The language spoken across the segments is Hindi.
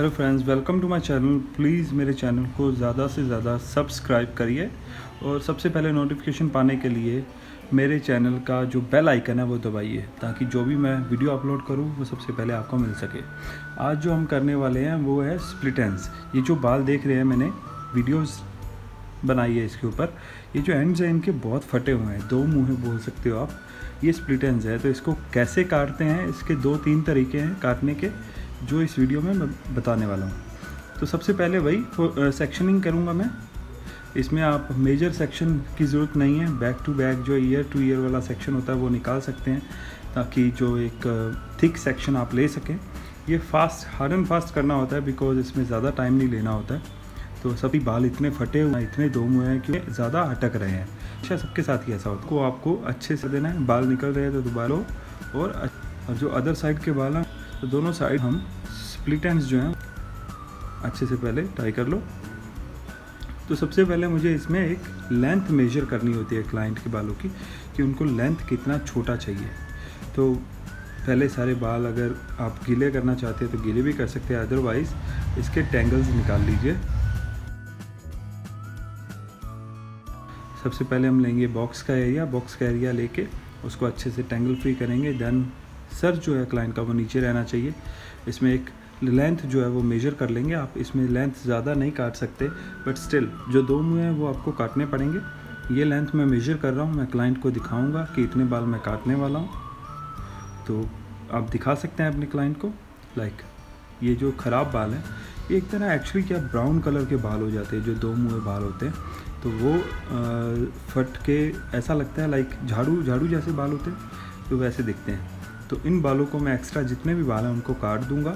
Hello friends, welcome to my channel. Please मेरे चैनल को ज़्यादा से ज़्यादा सब्सक्राइब करिए और सबसे पहले नोटिफिकेशन पाने के लिए मेरे चैनल का जो बेल आइकन है वो दबाइए ताकि जो भी मैं वीडियो अपलोड करूँ, वो सबसे पहले आपको मिल सके। आज जो हम करने वाले हैं, वो है स्प्लिटेंस ये जो बाल देख रहे हैं मैंने वीडियोज़ बनाई है इसके ऊपर, ये जो एंड्स हैं, इनके बहुत फटे हुए हैं। दो मुँह बोल सकते हो आप। ये स्प्लिटेंस है तो इसको कैसे काटते हैं, इसके दो तीन तरीके हैं काटने के। जो इस वीडियो में मैं बताने वाला हूँ। तो सबसे पहले वही सेक्शनिंग करूँगा मैं। इसमें आप मेजर सेक्शन की ज़रूरत नहीं है। बैक टू बैक जो ईयर टू ईयर वाला सेक्शन होता है, वो निकाल सकते हैं, ताकि जो एक थिक सेक्शन आप ले सकें। ये फास्ट हार्ड एंड फास्ट करना होता है बिकॉज़ इसमें ज़्यादा टाइम नहीं लेना होता है। तो सभी बाल इतने फटे हुए हैं, इतने दो मुँह हैं, कि ज़्यादा अटक रहे हैं। अच्छा सबके साथ ही ऐसा होता है। को आपको अच्छे से देना है, बाल निकल रहे हैं तो दोबारा और जो अदर साइड के बाल हैं तो दोनों साइड हम स्प्लिट एंड्स जो हैं, अच्छे से पहले ट्राई कर लो। तो सबसे पहले मुझे इसमें एक लेंथ मेजर करनी होती है क्लाइंट के बालों की, कि उनको लेंथ कितना छोटा चाहिए। तो पहले सारे बाल अगर आप गीले करना चाहते हैं तो गीले भी कर सकते हैं। अदरवाइज़ इसके टेंगल्स निकाल लीजिए। सबसे पहले हम लेंगे बॉक्स का एरिया बॉक्स का एरिया लेके उसको अच्छे से टेंगल फ्री करेंगे। देन सर जो है क्लाइंट का वो नीचे रहना चाहिए। इसमें एक लेंथ जो है वो मेजर कर लेंगे आप। इसमें लेंथ ज़्यादा नहीं काट सकते बट स्टिल जो दो मुँह हैं वो आपको काटने पड़ेंगे। ये लेंथ मैं मेजर कर रहा हूँ मैं क्लाइंट को दिखाऊँगा कि इतने बाल मैं काटने वाला हूँ। तो आप दिखा सकते हैं अपने क्लाइंट को लाइक like, ये जो ख़राब बाल हैं एक तरह एक्चुअली क्या ब्राउन कलर के बाल हो जाते हैं जो दो मुँह बाल होते हैं। तो वो आ, फट के ऐसा लगता है लाइक झाड़ू झाड़ू जैसे बाल होते हैं तो वैसे दिखते हैं। तो इन बालों को मैं एक्स्ट्रा जितने भी बाल हैं उनको काट दूँगा।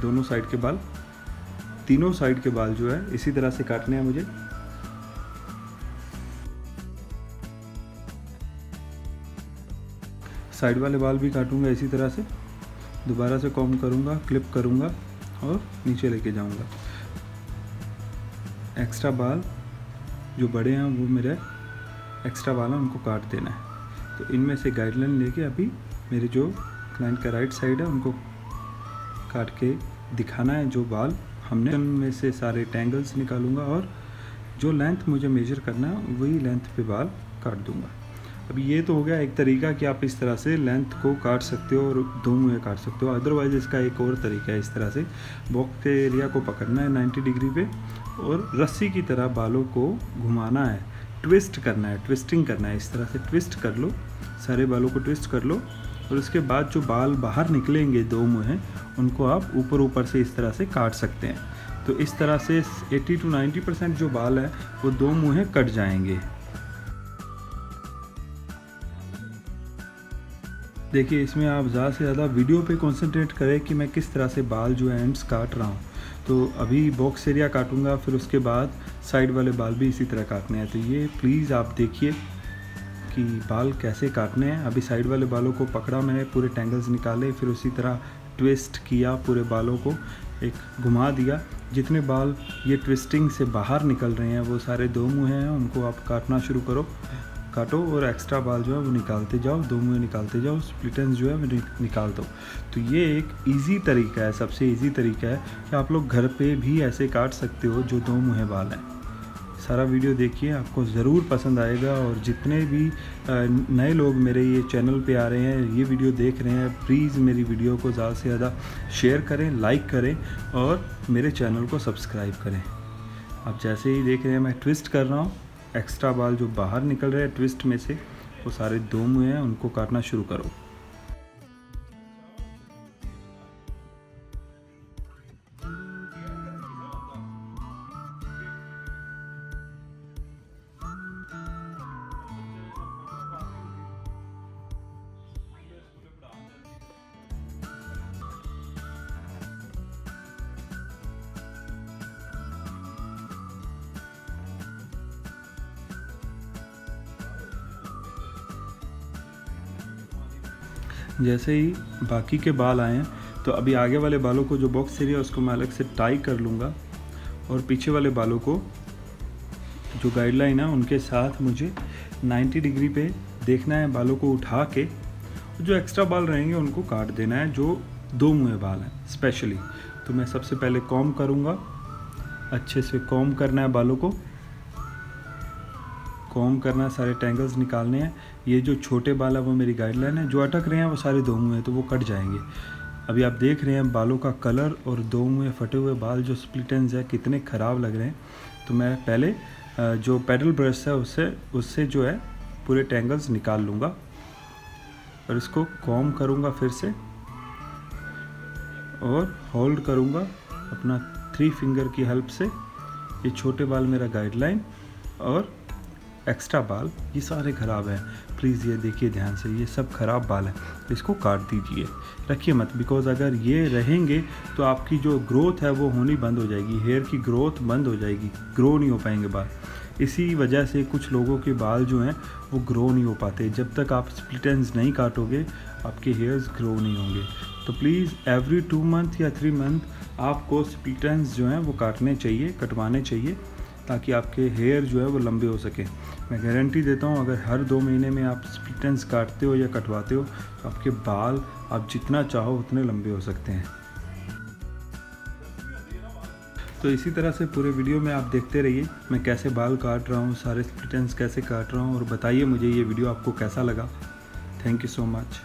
दोनों साइड के बाल। तीनों साइड के बाल जो है, इसी तरह से काटने हैं मुझे। साइड वाले बाल भी काटूँगा इसी तरह से। दोबारा से कॉम करूँगा क्लिप करूँगा और नीचे लेके जाऊँगा। एक्स्ट्रा बाल जो बड़े हैं, वो मेरे एक्स्ट्रा बाल हैं, उनको काट देना है। तो इनमें से गाइडलाइन लेके अभी मेरे जो क्लाइंट का राइट साइड है, उनको काट के दिखाना है जो बाल हमने उनमें से सारे टेंगल्स निकालूँगा और जो लेंथ मुझे मेजर करना है, वही लेंथ पे बाल काट दूँगा। अब ये तो हो गया एक तरीका कि आप इस तरह से लेंथ को काट सकते हो और दो मुँह काट सकते हो। अदरवाइज़ इसका एक और तरीका है इस तरह से बॉक्स के एरिया को पकड़ना है 90 डिग्री पे और रस्सी की तरह बालों को घुमाना है। ट्विस्ट करना है ट्विस्टिंग करना है, इस तरह से ट्विस्ट कर लो, सारे बालों को ट्विस्ट कर लो। और उसके बाद जो बाल बाहर निकलेंगे दो मुँह उनको आप ऊपर ऊपर से इस तरह से काट सकते हैं। तो इस तरह से 80 टू 90 परसेंट जो बाल है, वो दो मुँह कट जाएँगे। देखिए, इसमें आप ज़्यादा से ज़्यादा वीडियो पे कंसंट्रेट करें कि मैं किस तरह से बाल जो है एंड्स काट रहा हूँ। तो अभी बॉक्स एरिया काटूँगा, फिर उसके बाद साइड वाले बाल भी इसी तरह काटने हैं। तो ये प्लीज़ आप देखिए। कि बाल कैसे काटने हैं। अभी साइड वाले बालों को पकड़ा मैंने, पूरे टेंगल्स निकाले, फिर उसी तरह ट्विस्ट किया पूरे बालों को, एक घुमा दिया। जितने बाल ये ट्विस्टिंग से बाहर निकल रहे हैं, वो सारे दो मुँह हैं, उनको आप काटना शुरू करो। काटो और एक्स्ट्रा बाल जो है वो निकालते जाओ, दो मुँह निकालते जाओ स्प्लिटेंस जो है वो निकाल दो। तो ये एक इजी तरीका है, सबसे इजी तरीका है कि आप लोग घर पे भी ऐसे काट सकते हो जो दो मुँह बाल हैं। सारा वीडियो देखिए, आपको ज़रूर पसंद आएगा और जितने भी नए लोग मेरे ये चैनल पे आ रहे हैं, ये वीडियो देख रहे हैं, प्लीज़ मेरी वीडियो को ज़्यादा से ज़्यादा शेयर करें, लाइक करें और मेरे चैनल को सब्सक्राइब करें। आप जैसे ही देख रहे हैं, मैं ट्विस्ट कर रहा हूँ। एक्स्ट्रा बाल जो बाहर निकल रहे हैं ट्विस्ट में से, वो सारे दो मुँह हैं, उनको काटना शुरू करो। जैसे ही बाकी के बाल आए हैं तो अभी आगे वाले बालों को जो बॉक्स एरिया उसको मैं अलग से टाई कर लूँगा। और पीछे वाले बालों को जो गाइडलाइन है, उनके साथ मुझे 90 डिग्री पे देखना है, बालों को उठा के। जो एक्स्ट्रा बाल रहेंगे, उनको काट देना है, जो दो मुँह बाल हैं स्पेशली तो मैं सबसे पहले कॉम करूँगा। अच्छे से कॉम करना है बालों को। कॉम करना है, सारे टैंगल्स निकालने हैं। ये जो छोटे बाल है, वो मेरी गाइडलाइन है। जो अटक रहे हैं, वो सारे दो मुँह हैं तो वो कट जाएँगे। अभी आप देख रहे हैं बालों का कलर और दो मुँह फटे हुए बाल जो स्प्लिटेंस है, कितने ख़राब लग रहे हैं। तो मैं पहले जो पेडल ब्रश है, उससे उससे जो है, पूरे टैंगल्स निकाल लूँगा। और इसको कॉम करूँगा फिर से। और होल्ड करूँगा अपना थ्री फिंगर की हेल्प से। ये छोटे बाल मेरा गाइडलाइन और एक्स्ट्रा बाल, ये सारे ख़राब हैं। प्लीज़ ये देखिए ध्यान से, ये सब ख़राब बाल हैं। इसको काट दीजिए। रखिए मत बिकॉज़ अगर ये रहेंगे तो आपकी जो ग्रोथ है वो होनी बंद हो जाएगी। हेयर की ग्रोथ बंद हो जाएगी। ग्रो नहीं हो पाएँगे बाल। इसी वजह से कुछ लोगों के बाल जो हैं, वो ग्रो नहीं हो पाते। जब तक आप स्प्लिटेंस नहीं काटोगे, आपके हेयर्स ग्रो नहीं होंगे। तो प्लीज़ एवरी टू मंथ या थ्री मंथ आपको स्प्लिटेंस जो हैं, वो काटने चाहिए, कटवाने चाहिए। ताकि आपके हेयर जो है वो लंबे हो सके। मैं गारंटी देता हूँ, अगर हर दो महीने में आप स्प्लिटेंस काटते हो या कटवाते हो तो आपके बाल, आप जितना चाहो उतने लंबे हो सकते हैं। तो इसी तरह से पूरे वीडियो में आप देखते रहिए, मैं कैसे बाल काट रहा हूँ, सारे स्प्लिटेंस कैसे काट रहा हूँ, और बताइए मुझे ये वीडियो आपको कैसा लगा। Thank you so much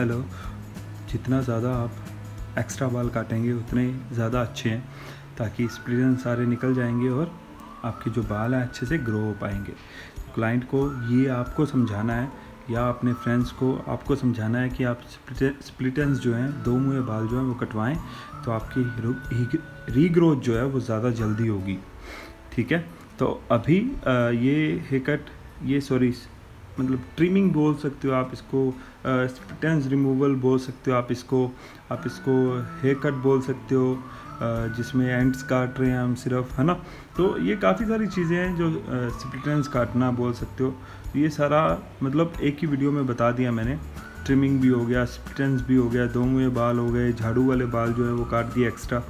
hello जितना ज़्यादा आप एक्स्ट्रा बाल काटेंगे, उतने ज़्यादा अच्छे हैं, ताकि स्प्लिटन सारे निकल जाएँगे और आपके जो बाल हैं अच्छे से ग्रो हो पाएँगे। क्लाइंट को ये आपको समझाना है, या अपने फ्रेंड्स को आपको समझाना है कि आप स्प्लिटेंस जो हैं, दो मुँह बाल जो हैं वो कटवाएँ तो आपकी रीग्रोथ जो है वो ज़्यादा जल्दी होगी। ठीक है? तो अभी ये हेयर कट ये सॉरी मतलब ट्रिमिंग बोल सकते हो आप इसको स्प्लिटेंस रिमूवल बोल सकते हो आप इसको आप इसको हेयर कट बोल सकते हो जिसमें एंड्स काट रहे हैं हम सिर्फ़, है ना? तो ये काफ़ी सारी चीज़ें हैं जो स्प्लिटेंस काटना बोल सकते हो। ये सारा मतलब एक ही वीडियो में बता दिया मैंने। ट्रिमिंग भी हो गया स्प्लिटेंस भी हो गया दो बाल हो गए, झाड़ू वाले बाल जो है वो काट दिए एक्स्ट्रा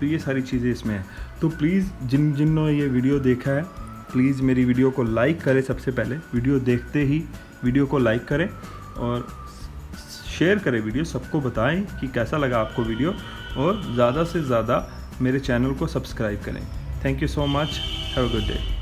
तो ये सारी चीज़ें इसमें हैं। तो प्लीज़ जिन जिन्होंने ये वीडियो देखा है प्लीज़ मेरी वीडियो को लाइक करें सबसे पहले। वीडियो देखते ही वीडियो को लाइक करें और शेयर करें वीडियो। सबको बताएँ कि कैसा लगा आपको वीडियो और ज़्यादा से ज़्यादा मेरे चैनल को सब्सक्राइब करें। Thank you so much have a good day